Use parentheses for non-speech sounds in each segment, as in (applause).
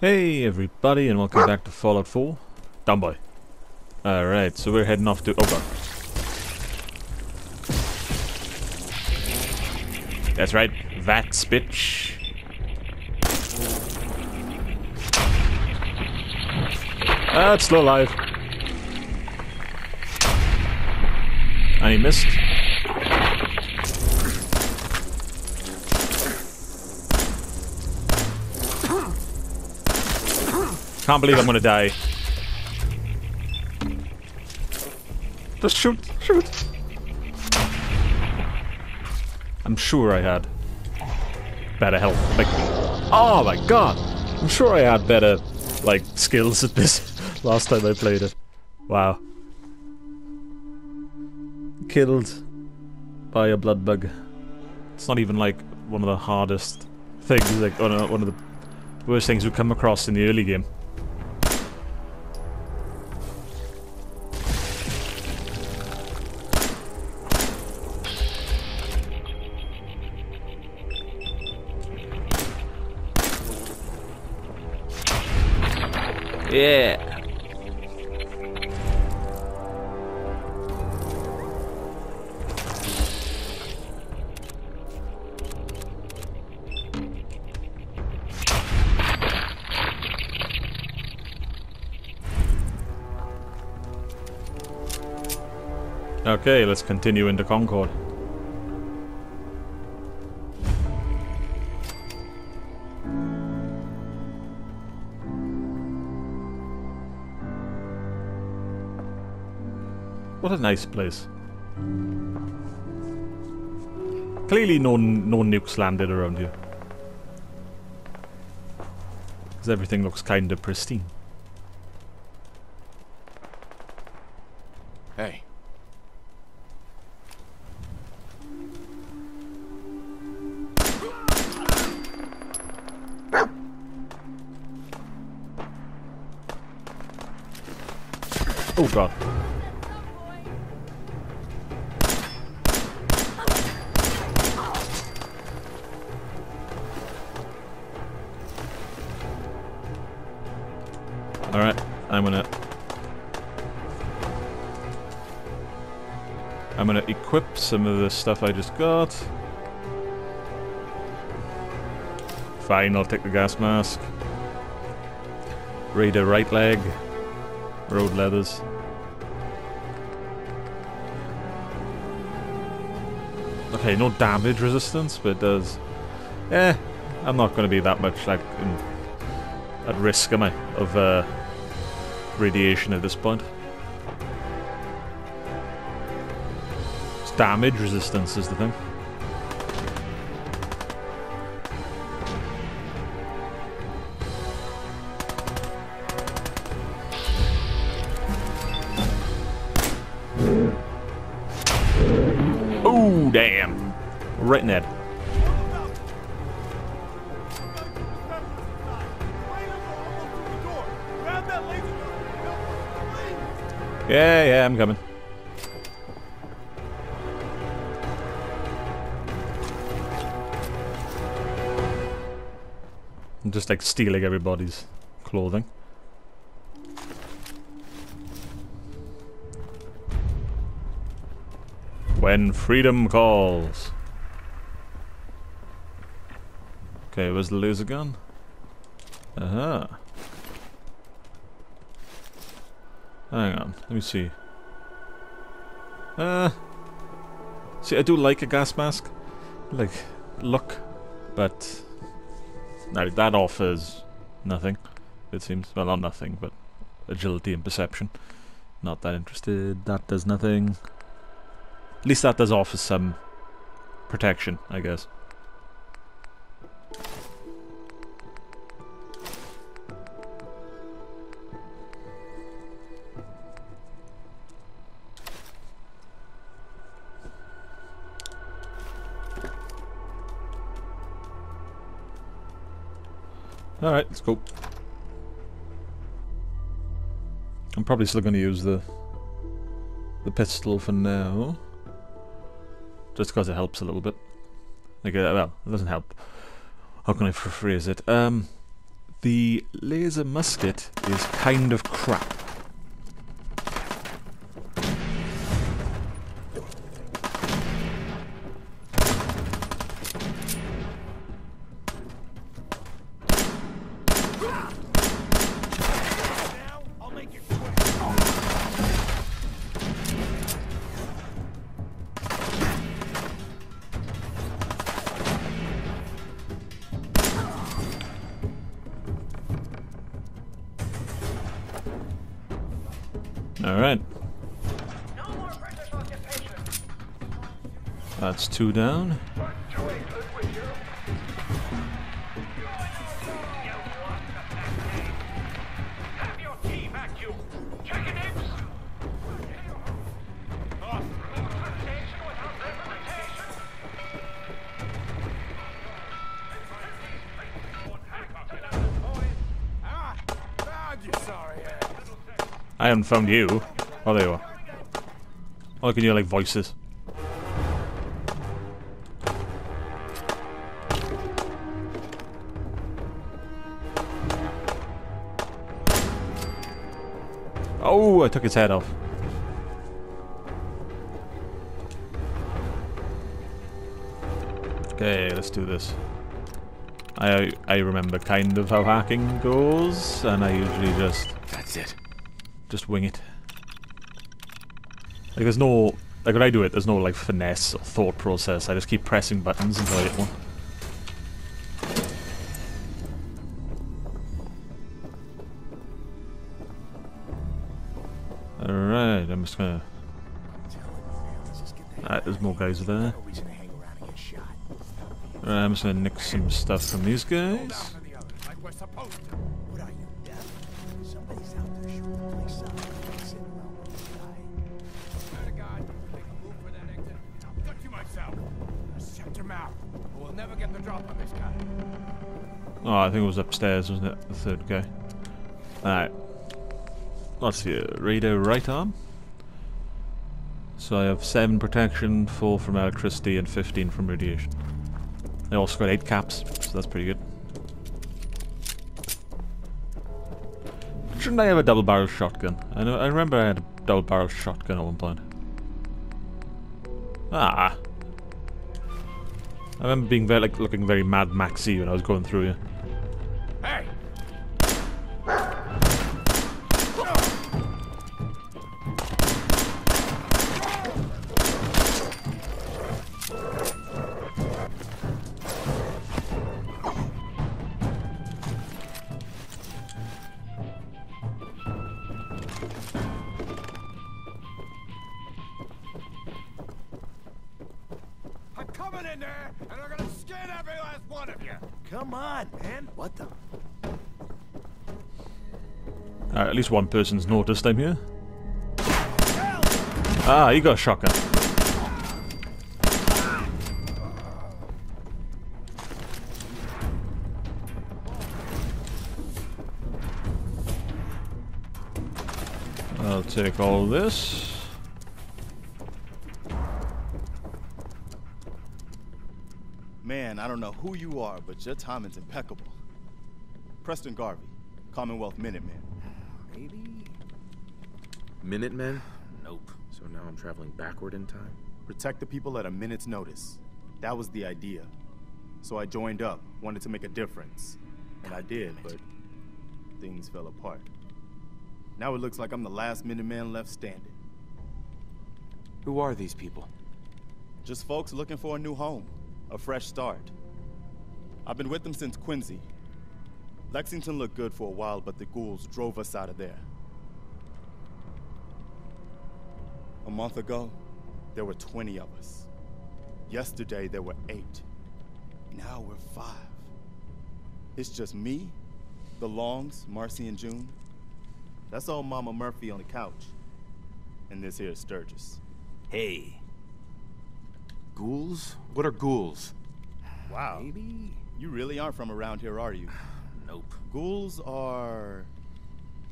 Hey everybody and welcome back to Fallout 4. Down. Alright, so we're heading off to... Oh god. That's right, Vats bitch. Ah, it's still alive. And he missed. Can't believe I'm gonna die. Just shoot, shoot. I'm sure I had better health. Like, oh my god! I'm sure I had better, like, skills at this (laughs) last time I played it. Wow. Killed by a blood bug. It's not even like one of the hardest things, like one of the worst things we come across in the early game. Okay, let's continue into Concord. What a nice place. Clearly no, no nukes landed around here. Because everything looks kinda pristine. I'm gonna... I'm gonna equip some of the stuff I just got. Fine, I'll take the gas mask. Raider right leg. Road leathers. Okay, no damage resistance, but it does... Eh, I'm not going to be that much like in, at risk, am I, of uh, radiation at this point. It's damage resistance is the thing. Oh, damn. Right in Yeah, yeah, I'm coming. I'm just like stealing everybody's clothing. When freedom calls. Okay, where's the laser gun? Uh Hang on, let me see. Uh, see, I do like a gas mask, like look, but no, that offers nothing. It seems well, not nothing, but agility and perception. Not that interested. That does nothing. At least that does offer some protection, I guess. Alright, let's go. I'm probably still going to use the the pistol for now. Just because it helps a little bit. Like, uh, well, it doesn't help. How can I phrase it? Um, the laser musket is kind of crap. That's two down. I haven't found you. Oh, there you are. I can hear like voices. Oh, I took his head off. Okay, let's do this. I I remember kind of how hacking goes, and I usually just That's it. just wing it. Like there's no like when I do it, there's no like finesse or thought process. I just keep pressing buttons until I get one. Alright, ah, there's more guys there. Alright, I'm just gonna nick some stuff from these guys. Oh, I think it was upstairs, wasn't it? The third guy. Alright. Let's see. Raider right arm. So I have 7 protection, 4 from electricity, and 15 from radiation. I also got 8 caps, so that's pretty good. Shouldn't I have a double barrel shotgun? I know I remember I had a double barrel shotgun at one point. Ah. I remember being very like looking very Mad Maxy when I was going through here. Hey! I'm coming in there, and I'm gonna skin every last one of you. Come on, man. What the? Alright, at least one person's noticed I'm here. Ah, you got a shotgun. Take all of this. Man, I don't know who you are, but your timing's impeccable. Preston Garvey, Commonwealth Minuteman. Maybe. Minutemen? Nope. So now I'm traveling backward in time? Protect the people at a minute's notice. That was the idea. So I joined up, wanted to make a difference. And I did, but things fell apart. Now it looks like I'm the last Minuteman left standing. Who are these people? Just folks looking for a new home, a fresh start. I've been with them since Quincy. Lexington looked good for a while, but the ghouls drove us out of there. A month ago, there were 20 of us. Yesterday, there were eight. Now we're five. It's just me, the Longs, Marcy, and June. That's old Mama Murphy on the couch. And this here is Sturgis. Hey. Ghouls? What are ghouls? Wow. Maybe. You really aren't from around here, are you? (sighs) Nope. Ghouls are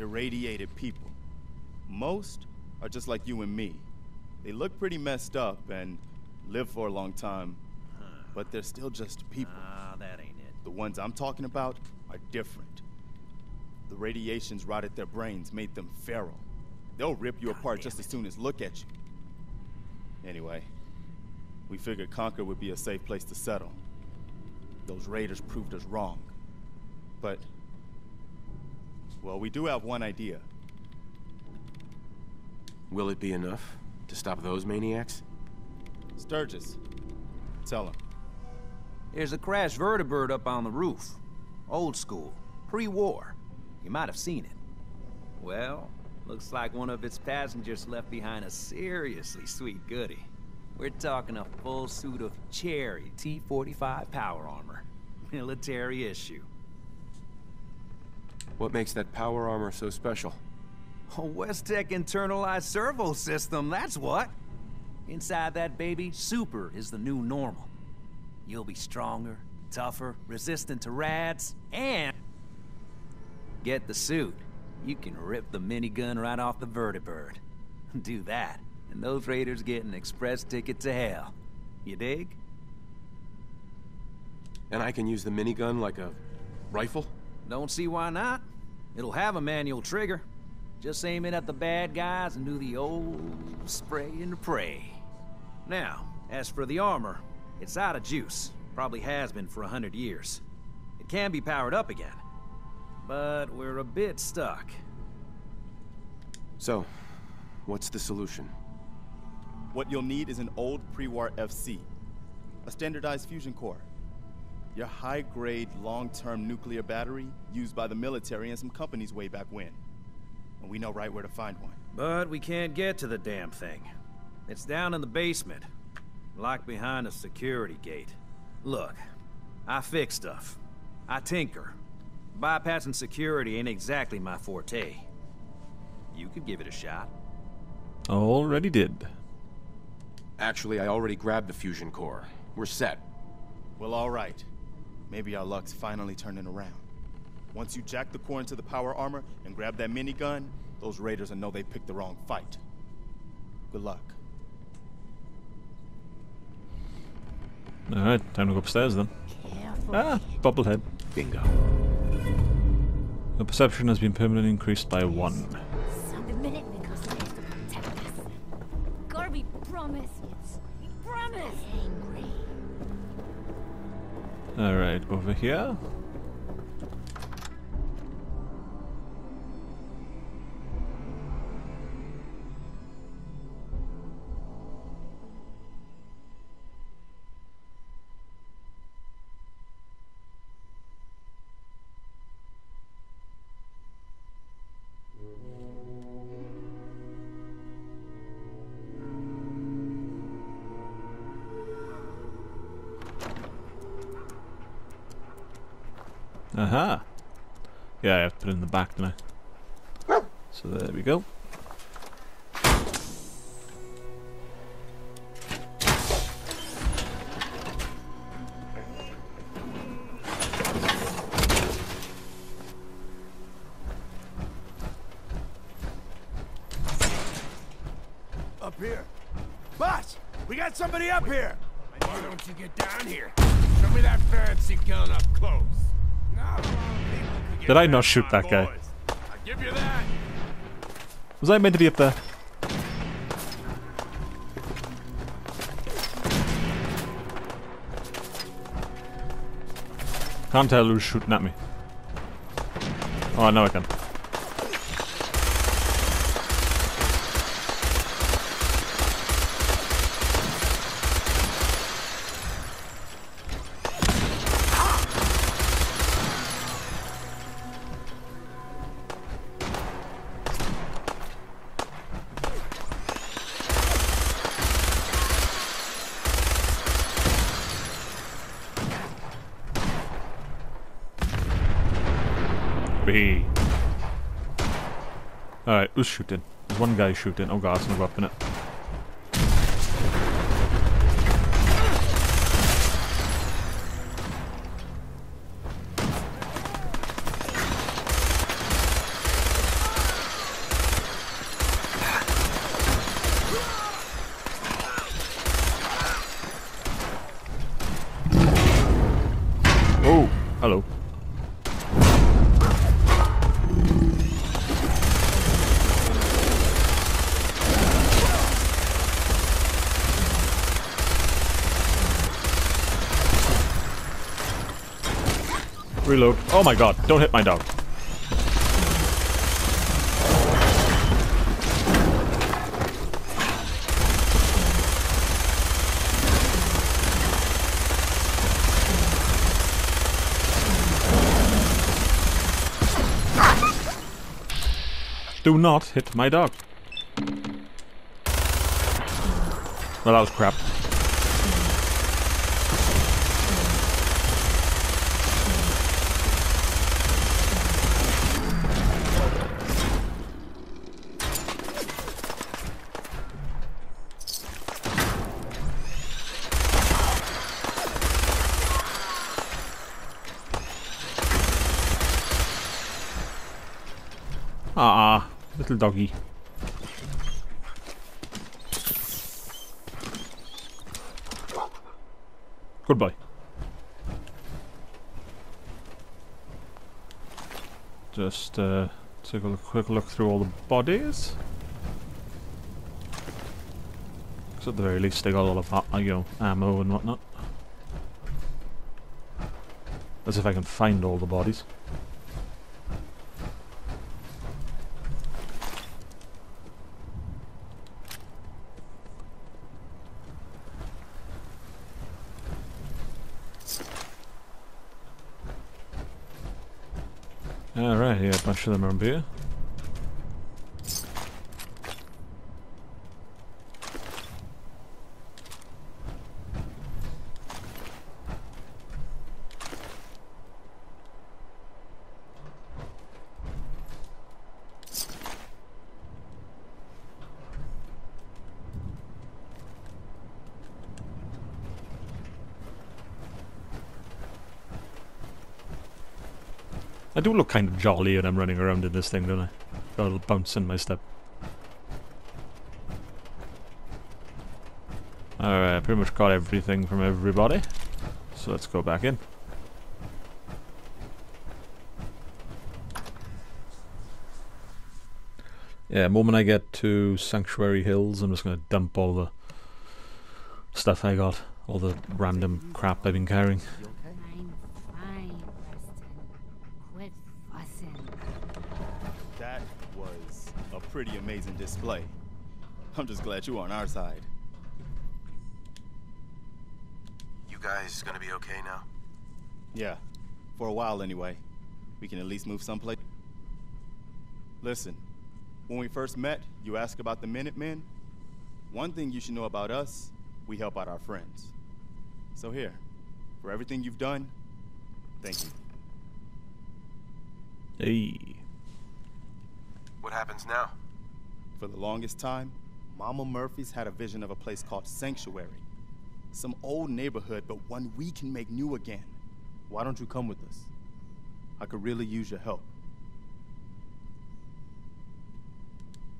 irradiated people. Most are just like you and me. They look pretty messed up and live for a long time, but they're still just people. Ah, that ain't it. The ones I'm talking about are different. The radiations rotted their brains, made them feral. They'll rip you apart just as soon as look at you. Anyway, we figured Concord would be a safe place to settle. Those raiders proved us wrong. But, well, we do have one idea. Will it be enough to stop those maniacs? Sturgis, tell him. There's a crashed vertibird up on the roof. Old school, pre-war. You might have seen it. Well, looks like one of its passengers left behind a seriously sweet goodie. We're talking a full suit of cherry T-45 power armor. (laughs) Military issue. What makes that power armor so special? A West Tek internalized servo system, that's what. Inside that baby, super is the new normal. You'll be stronger, tougher, resistant to rads, and... Get the suit. You can rip the minigun right off the vertibird. (laughs) Do that, and those raiders get an express ticket to hell. You dig? And I can use the minigun like a rifle? Don't see why not. It'll have a manual trigger. Just aim it at the bad guys and do the old spray and pray. Now, as for the armor, it's out of juice. Probably has been for a hundred years. It can be powered up again. But we're a bit stuck. So, what's the solution? What you'll need is an old pre-war FC, a standardized fusion core. Your high-grade, long-term nuclear battery used by the military and some companies way back when. And we know right where to find one. But we can't get to the damn thing. It's down in the basement, locked behind a security gate. Look, I fix stuff. I tinker. Bypassing security ain't exactly my forte. You could give it a shot. Already did. Actually, I already grabbed the fusion core. We're set. Well, all right. Maybe our luck's finally turning around. Once you jack the core into the power armor and grab that minigun, those raiders will know they picked the wrong fight. Good luck. Alright, time to go upstairs then. Careful. Ah, bubblehead. Bingo. The perception has been permanently increased by one. So the minute Aha! Yeah, I have to put it in the back, don't So there we go. Up here. Boss, we got somebody up here. Why don't you get down here? Show me that fancy gun up close. Did I not shoot that guy? Was I meant to be up there? Can't tell who's shooting at me. Oh, now I can. B. Alright, who's shooting? There's one guy shooting. Oh god, it's no weapon it. Oh my god, don't hit my dog. Do not hit my dog. Well, that was crap. Little doggy. Goodbye. Just uh, take a quick look through all the bodies. 'Cause at the very least they got a lot of you know ammo and whatnot. As if I can find all the bodies. Them are here. I do look kind of jolly when I'm running around in this thing, don't I? Got a little bounce in my step. Alright, I pretty much got everything from everybody. So let's go back in. Yeah, moment I get to Sanctuary Hills, I'm just gonna dump all the stuff I got, all the random crap I've been carrying. Was a pretty amazing display. I'm just glad you're on our side. You guys gonna be okay now? Yeah, for a while anyway. We can at least move someplace. Listen, when we first met, you asked about the Minutemen. One thing you should know about us, we help out our friends. So here, for everything you've done, thank you. Hey. What happens now? For the longest time, Mama Murphy's had a vision of a place called Sanctuary. Some old neighborhood, but one we can make new again. Why don't you come with us? I could really use your help.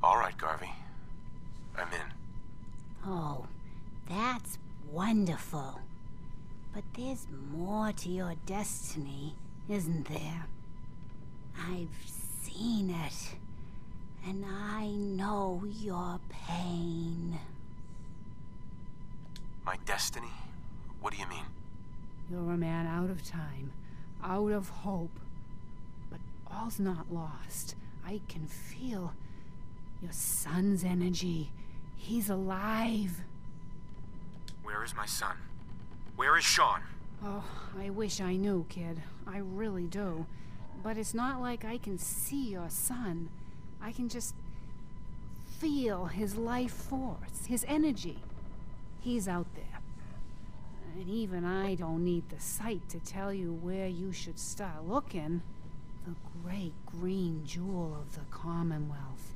All right, Garvey. I'm in. Oh, that's wonderful. But there's more to your destiny, isn't there? I've seen it. And I know your pain. My destiny? What do you mean? You're a man out of time, out of hope. But all's not lost. I can feel your son's energy. He's alive. Where is my son? Where is Shaun? Oh, I wish I knew, kid. I really do. But it's not like I can see your son. I can just feel his life force, his energy. He's out there. And even I don't need the sight to tell you where you should start looking. The great green jewel of the Commonwealth.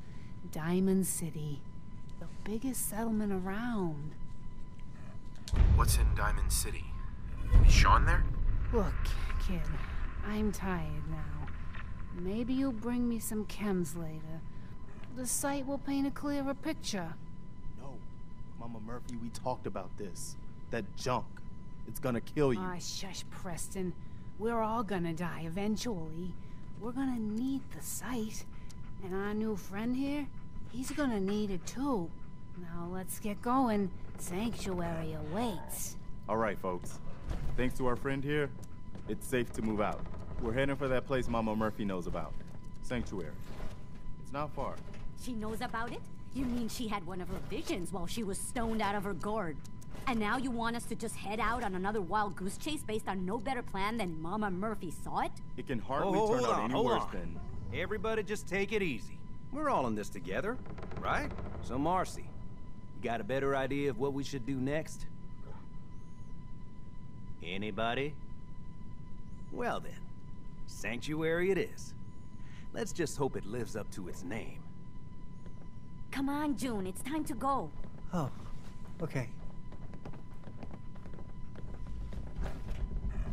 Diamond City. The biggest settlement around. What's in Diamond City? Is Shaun there? Look, kid, I'm tired now. Maybe you'll bring me some chems later. The sight will paint a clearer picture. No, Mama Murphy, we talked about this. That junk. It's gonna kill you. Ah, shush, Preston. We're all gonna die eventually. We're gonna need the sight. And our new friend here, he's gonna need it too. Now let's get going. Sanctuary awaits. All right, folks. Thanks to our friend here, it's safe to move out. We're heading for that place Mama Murphy knows about. Sanctuary. It's not far. She knows about it? You mean she had one of her visions while she was stoned out of her gourd? And now you want us to just head out on another wild goose chase based on no better plan than Mama Murphy saw it? It can Oh, hardly hold turn out on, any worse on. than. Everybody just take it easy. We're all in this together, right? So Marcy, you got a better idea of what we should do next? Anybody? Well then, Sanctuary it is. Let's just hope it lives up to its name. Come on, June, it's time to go. Oh, okay.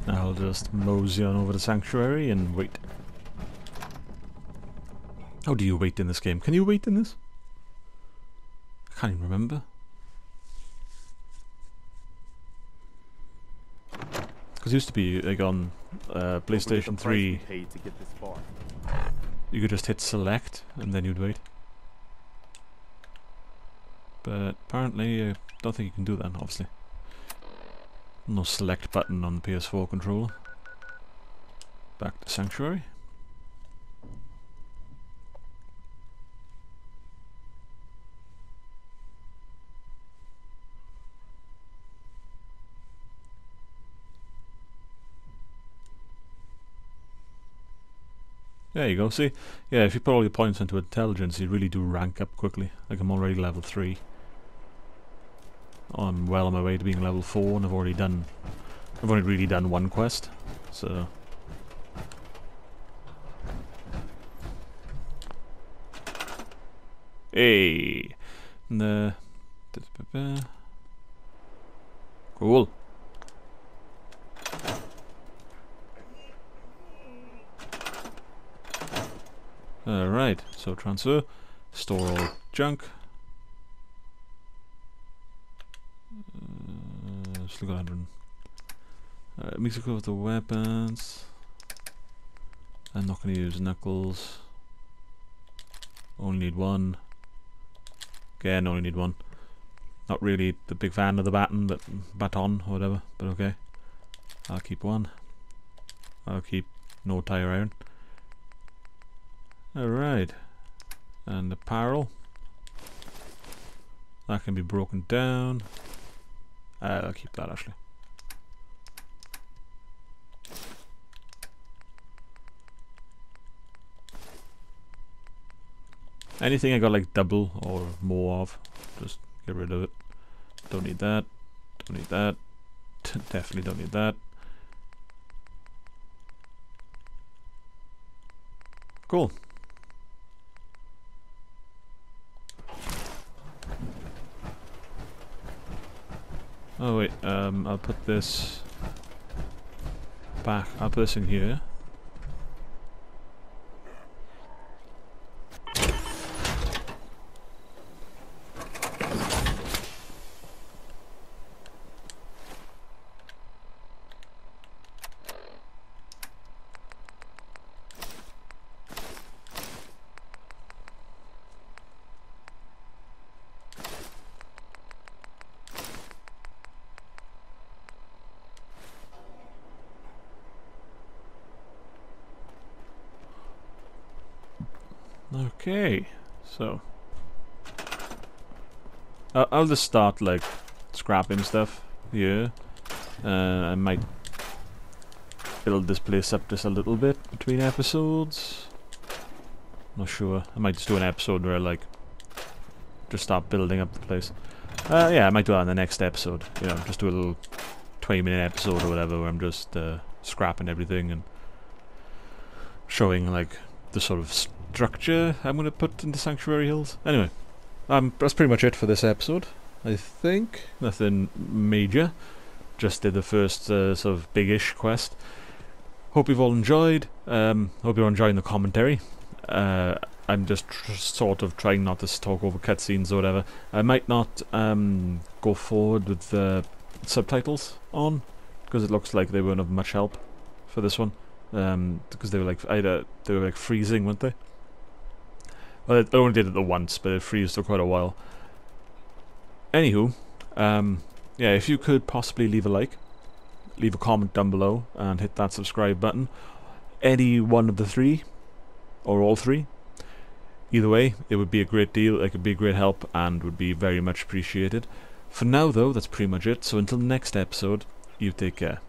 I'll just mosey on over to Sanctuary and wait. How do you wait in this game? Can you wait in this? I can't even remember. Because it used to be like on uh, Don't forget the PlayStation 3, to get this far. you could just hit select and then you'd wait. But apparently, I don't think you can do that, obviously. No select button on the PS4 controller. Back to Sanctuary. There you go, see? Yeah, if you put all your points into intelligence, you really do rank up quickly. Like, I'm already level 3. I'm well on my way to being level 4, and I've already done... I've only really done one quest, so... Hey! Uh. Cool. Alright, so transfer, store all junk. Uh, still got 100. Alright, mix it with the weapons. I'm not going to use knuckles. Only need one. Again, only need one. Not really the big fan of the baton, but baton or whatever, but okay. I'll keep one. I'll keep no tire iron. Alright. And apparel. That can be broken down. Uh, I'll keep that actually. Anything I got like double or more of, just get rid of it. Don't need that. Don't need that. (laughs) Definitely don't need that. Cool. Oh wait, um, I'll put this back. I'll put this in here. Okay, so I'll, just start like scrapping stuff here. Uh, I might build this place up just a little bit between episodes. Not sure. I might just do an episode where I like just start building up the place. Uh, yeah, I might do that in the next episode. You know, just do a little 20 minute episode or whatever where I'm just uh, scrapping everything and showing like the sort of structure I'm going to put into Sanctuary Hills. Anyway, um, that's pretty much it for this episode. I think nothing major. Just did the first uh, sort of big-ish quest. Hope you've all enjoyed. Um, hope you're enjoying the commentary. Uh, I'm just sort of trying not to talk over cutscenes or whatever. I might not um, go forward with the subtitles on because it looks like they weren't of much help for this one. Um, because they were like either they were like freezing, weren't they? Well, I only did it the once, but it freezed for quite a while. Anywho, um, yeah, if you could possibly leave a like, leave a comment down below, and hit that subscribe button. any one of the three, or all three. Either way, it would be a great deal, it could be a great help, and would be very much appreciated. For now, though, that's pretty much it. So until next episode, you take care.